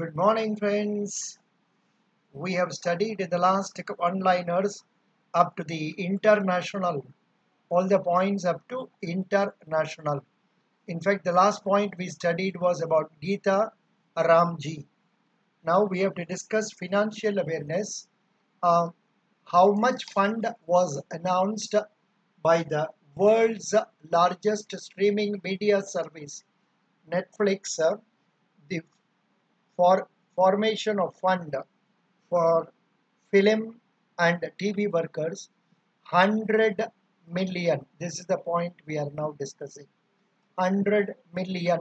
Good morning, friends. We have studied in the last one-liners up to the international, all the points up to international. In fact, the last point we studied was about Gita Ramjee. Now we have to discuss financial awareness. Uh, how much fund was announced by the world's largest streaming media service, Netflix, uh, the for formation of fund for film and TV workers 100 million. This is the point we are now discussing. 100 million.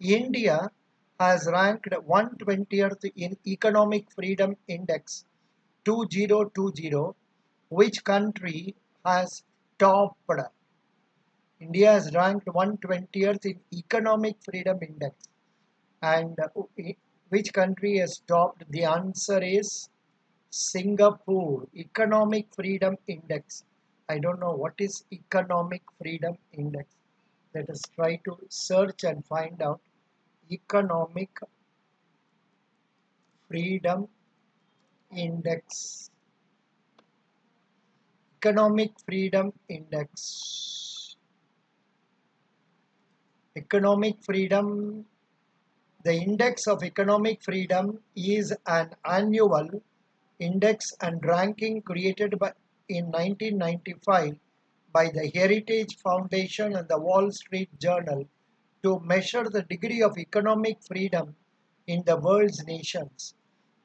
India has ranked 120th in economic freedom index 2020 which country has topped? India has ranked 120th in economic freedom index and uh, which country has topped the answer is Singapore economic freedom index. I don't know what is economic freedom index. Let us try to search and find out. Economic freedom index. Economic freedom index. Economic freedom the index of economic freedom is an annual index and ranking created by, in 1995 by the Heritage Foundation and the Wall Street Journal to measure the degree of economic freedom in the world's nations.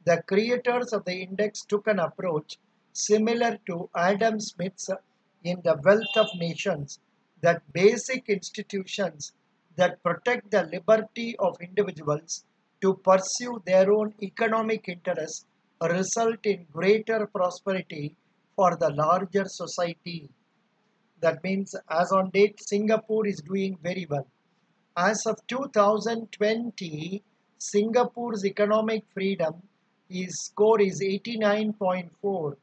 The creators of the index took an approach similar to Adam Smith's in The Wealth of Nations that basic institutions that protect the liberty of individuals to pursue their own economic interests result in greater prosperity for the larger society. That means, as on date, Singapore is doing very well. As of 2020, Singapore's economic freedom is score is 89.4,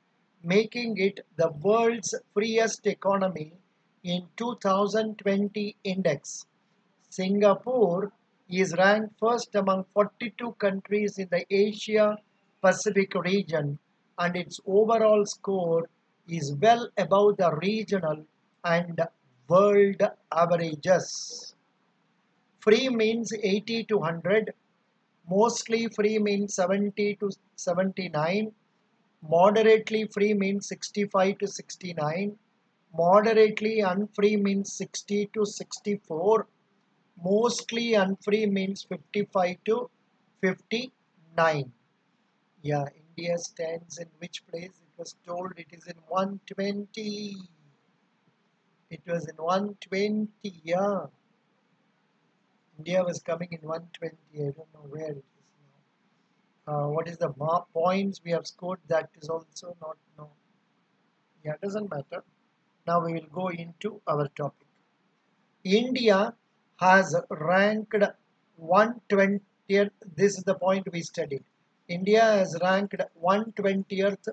making it the world's freest economy in 2020 index. Singapore is ranked first among 42 countries in the Asia Pacific region and its overall score is well above the regional and world averages. Free means 80 to 100, mostly free means 70 to 79, moderately free means 65 to 69, moderately unfree means 60 to 64, mostly unfree means 55 to 59 yeah india stands in which place? It was told it is in 120 it was in 120 yeah. India was coming in 120 i don't know where it is now. Uh, what is the points? We have scored that is also not known. Yeah doesn't matter. Now we will go into our topic. India has ranked 120th this is the point we studied India has ranked 120th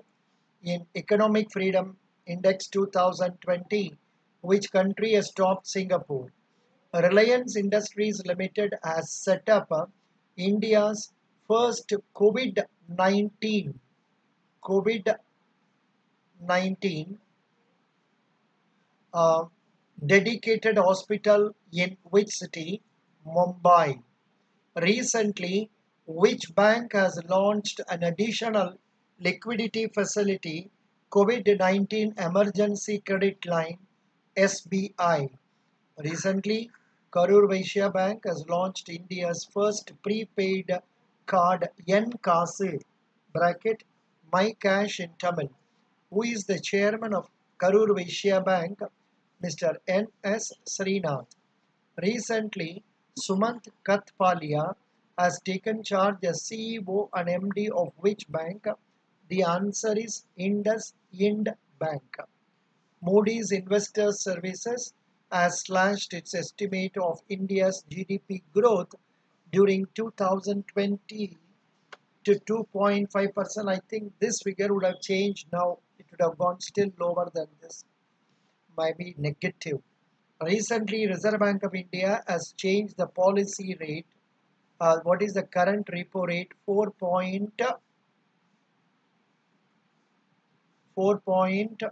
in Economic Freedom Index 2020. Which country has topped Singapore? Reliance Industries Limited has set up India's first COVID-19 COVID-19 uh, dedicated hospital in which city? Mumbai. Recently, which bank has launched an additional liquidity facility COVID-19 emergency credit line SBI. Recently, Karur Vysya Bank has launched India's first prepaid card N-Kasu bracket My Cash in Tamil. Who is the chairman of Karur Vysya Bank? Mr. N.S. Srinath. Recently, Sumant Kathpalia has taken charge as CEO and MD of which bank? The answer is Indus Ind Bank. Moody's Investor Services has slashed its estimate of India's GDP growth during 2020 to 2.5%. I think this figure would have changed now. It would have gone still lower than this. Might be negative. Recently, Reserve Bank of India has changed the policy rate uh, what is the current repo rate? 4 point 4 point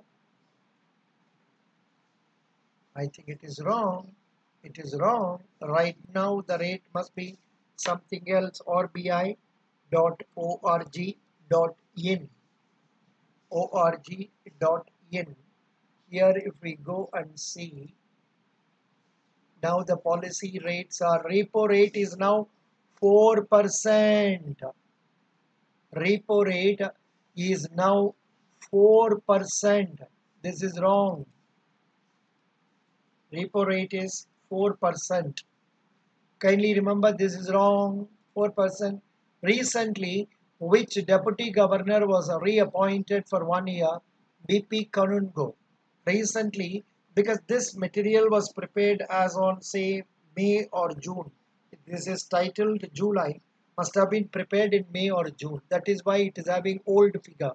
I think it is wrong it is wrong. Right now the rate must be something else rbi dot org dot in org dot in here if we go and see now the policy rates are repo rate is now 4% repo rate is now 4% this is wrong. Repo rate is 4% kindly remember this is wrong. 4% recently which deputy governor was reappointed for one year? Bp kanungo. Recently because this material was prepared as on say may or june. This is titled july. Must have been prepared in may or june. That is why it is having old figure.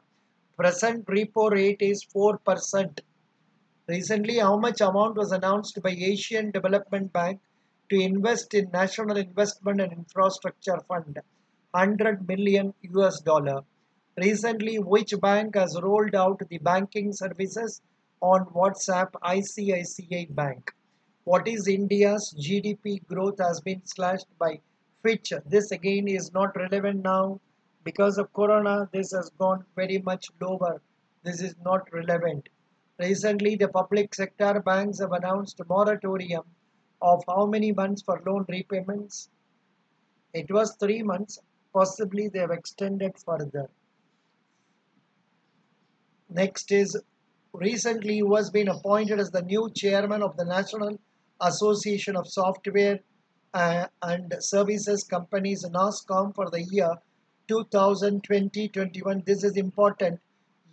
Present repo rate is 4% Recently, how much amount was announced by Asian Development Bank to invest in National Investment and Infrastructure Fund? 100 million US dollar. Recently, which bank has rolled out the banking services on WhatsApp ICICI Bank? What is India's GDP growth has been slashed by Fitch? This again is not relevant now because of Corona. This has gone very much lower. This is not relevant. Recently, the public sector banks have announced a moratorium of how many months for loan repayments? It was three months. Possibly they have extended further. Next is recently who has been appointed as the new chairman of the National Association of Software uh, and Services Companies NASSCOM for the year 2020-21. This is important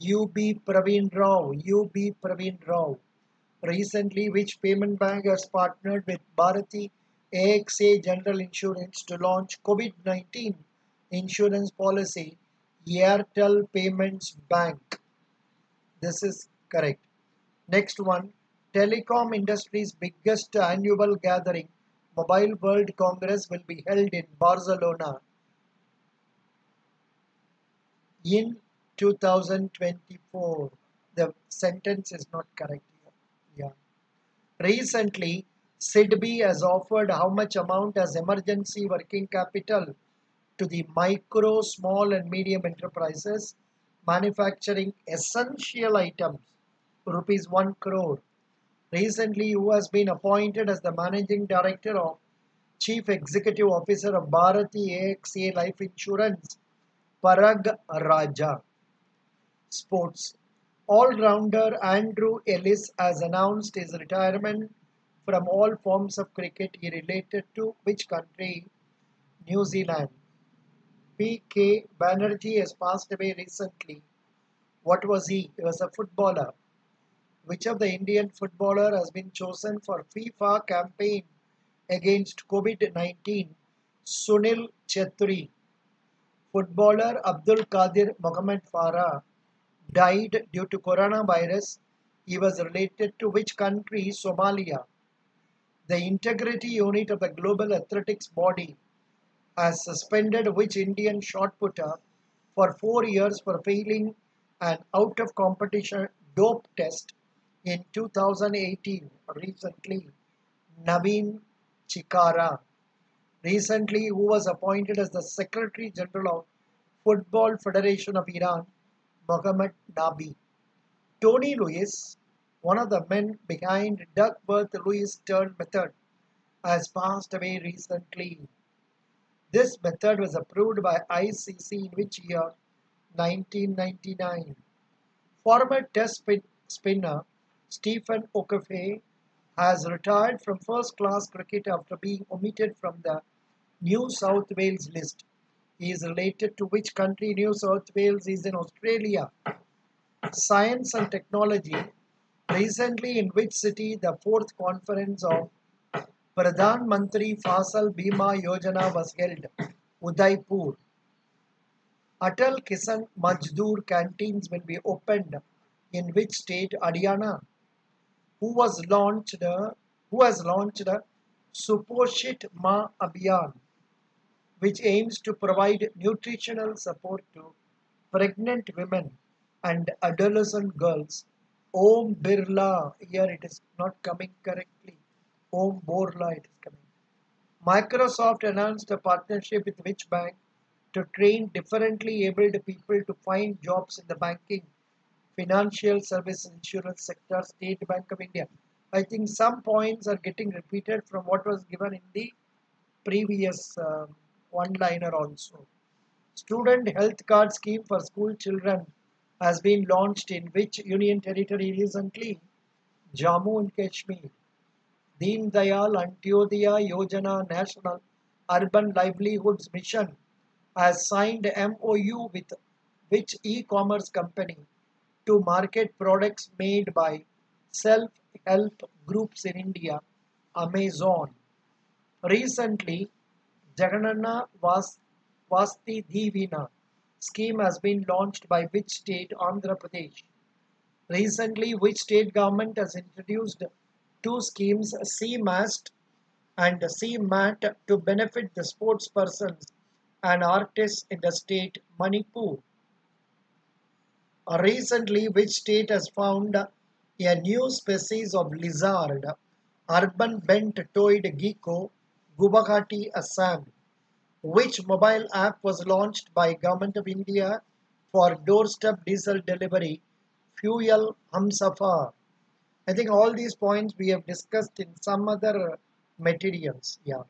UB Praveen Rao, UB Praveen Rao. Recently, which payment bank has partnered with Bharti AXA General Insurance to launch COVID-19 insurance policy, Airtel Payments Bank. This is correct. Next one, telecom industry's biggest annual gathering, Mobile World Congress will be held in Barcelona in 2024. The sentence is not correct here. Yeah. Recently, SIDBI has offered how much amount as emergency working capital to the micro, small and medium enterprises manufacturing essential items, rupees 1 crore. Recently, who has been appointed as the managing director of Chief Executive Officer of Bharti AXA Life Insurance, Parag Raja. Sports. All-rounder Andrew Ellis has announced his retirement from all forms of cricket. He related to which country? New Zealand. P.K. Banerjee has passed away recently. What was he? He was a footballer. Which of the Indian footballer has been chosen for FIFA campaign against COVID-19? Sunil Chhetri. Footballer Abdul Qadir Mohamed Farah died due to coronavirus. He was related to which country? Somalia. The integrity unit of the global athletics body has suspended which Indian shot putter for four years for failing an out of competition dope test in 2018 recently Naveen Chikara recently who was appointed as the Secretary General of Football Federation of Iran Mohammad Nabi. Tony Lewis, one of the men behind Duckworth Lewis Stern method, has passed away recently. This method was approved by ICC in which year? 1999. Former test spin spinner Stephen O'Keefe has retired from first class cricket after being omitted from the New South Wales list He is related to which country New South Wales is in Australia. Science and technology. Recently, in which city the fourth conference of Pradhan Mantri Fasal Bima Yojana was held? Udaipur. Atal Kisan Majdoor canteens will be opened in which state? Haryana. Who was launched? Who has launched Suposhit Ma Abhiyan? which aims to provide nutritional support to pregnant women and adolescent girls. Om Birla, here it is not coming correctly. Om Borla, it is coming. Microsoft announced a partnership with which bank to train differently abled people to find jobs in the banking, financial service, insurance sector, State Bank of India. I think some points are getting repeated from what was given in the previous um, one-liner also. Student health card scheme for school children has been launched in which union territory recently? Jammu and Kashmir. Deen Dayal Antyodaya Yojana National Urban Livelihoods Mission has signed MOU with which e-commerce company to market products made by self-help groups in India, Amazon. Recently, Jagananna Vas Vasti Divina scheme has been launched by which state? Andhra Pradesh. Recently, which state government has introduced two schemes, CMAST and CMAT, to benefit the sports persons and artists in the state Manipur? Uh, recently, which state has found a new species of lizard, urban bent-toed gecko, Guwahati, Assam? Which mobile app was launched by Government of India for doorstep diesel delivery, Fuel Humsafar? I think all these points we have discussed in some other materials. Yeah.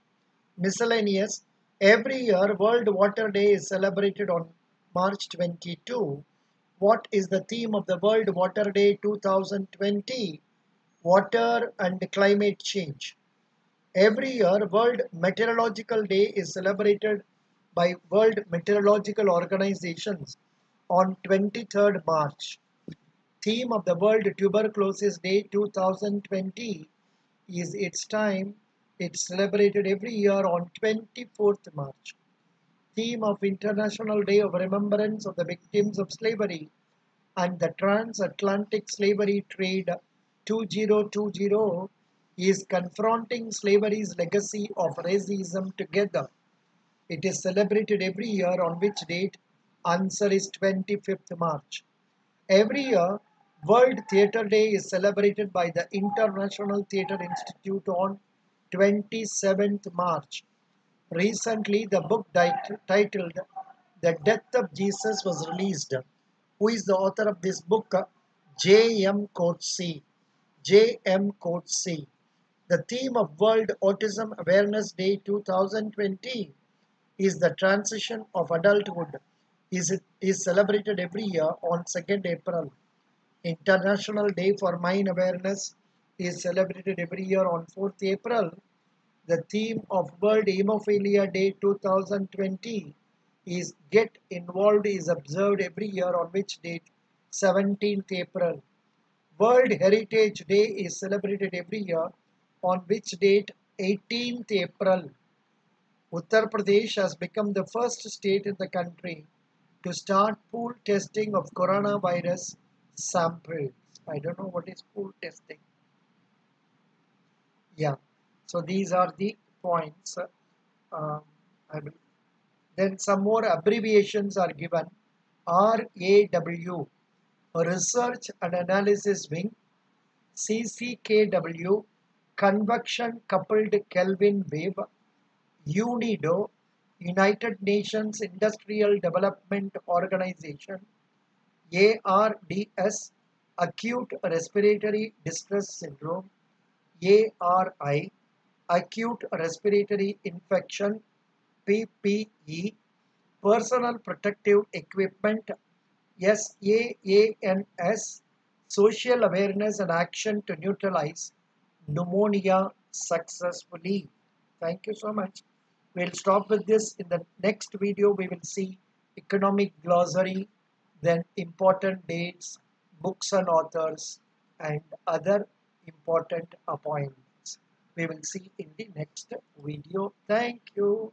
Miscellaneous. Every year, World Water Day is celebrated on March 22 what is the theme of the World Water Day 2020? Water and climate change. Every year, World Meteorological Day is celebrated by World Meteorological Organizations on 23rd March. Theme of the World Tuberculosis Day 2020 is its time. It's celebrated every year on 24th March theme of International Day of Remembrance of the Victims of Slavery and the Transatlantic Slavery Trade 2020 is confronting slavery's legacy of racism together. It is celebrated every year on which date? Answer is 25th March. Every year, World Theatre Day is celebrated by the International Theatre Institute on 27th March. Recently, the book titled The Death of Jesus was released. Who is the author of this book? J.M. Coetzee. J.M. Coetzee. The theme of World Autism Awareness Day 2020 is the transition of adulthood is, it, is celebrated every year on 2nd April. International Day for Mind Awareness is celebrated every year on 4th April. The theme of World Hemophilia Day 2020 is Get Involved is observed every year on which date? 17th April. World Heritage Day is celebrated every year on which date? 18th April. Uttar Pradesh has become the first state in the country to start pool testing of coronavirus samples. I don't know what is pool testing. Yeah. So these are the points. Um, then some more abbreviations are given. RAW, Research and Analysis Wing. CCKW, Convection Coupled Kelvin Wave. UNIDO, United Nations Industrial Development Organization. ARDS, Acute Respiratory Distress Syndrome. ARI, acute respiratory infection PPE, personal protective equipment SAANS, social awareness and action to neutralize pneumonia successfully. Thank you so much. We'll stop with this. In the next video, we will see economic glossary, then important dates, books and authors, and other important appointments we will see in the next video. Thank you.